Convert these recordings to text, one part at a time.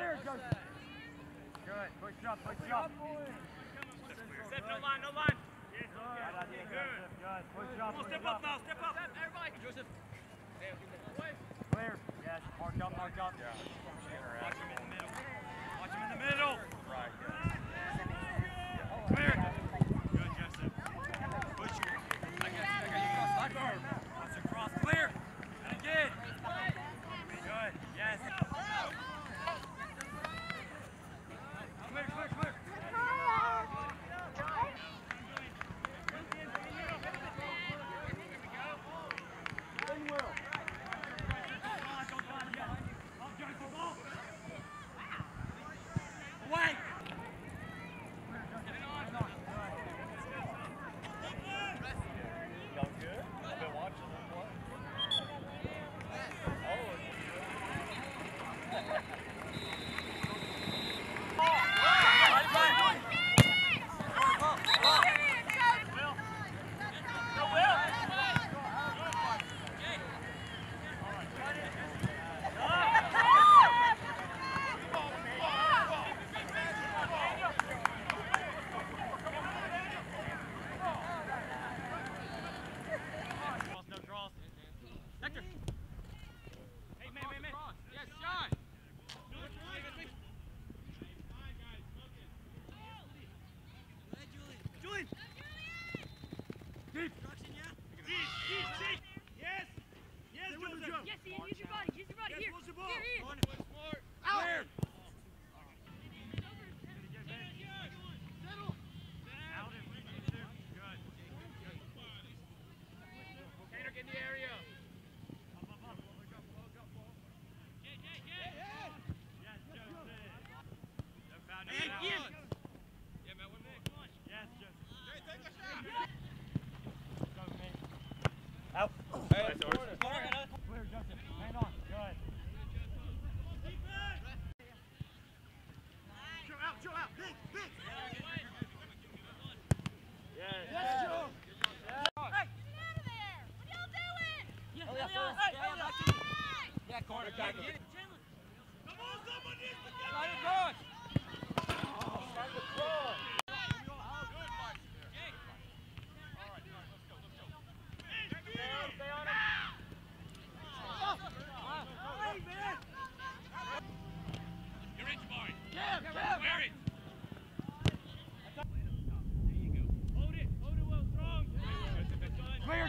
it out. Good. Push up, push up. Step, no line, no line. Good idea, Joseph. Good. Push up, Come on, push step up up. now, step up. Everybody. Joseph. Clear. Yes. Mark up, mark up. Watch him in the middle. Watch him in the middle. Right, good. Here, here.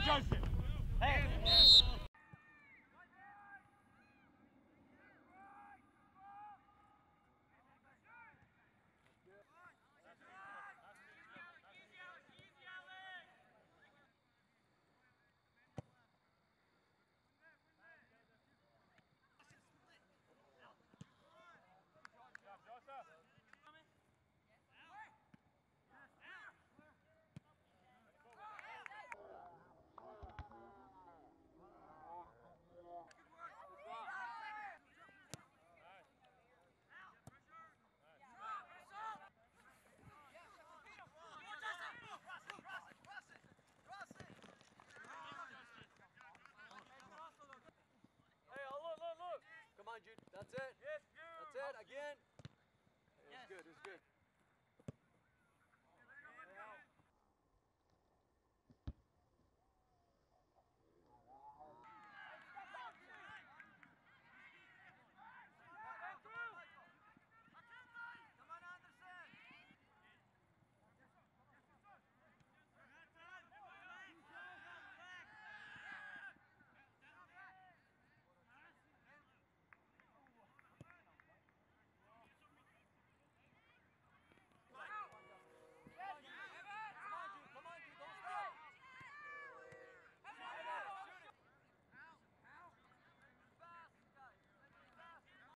does it.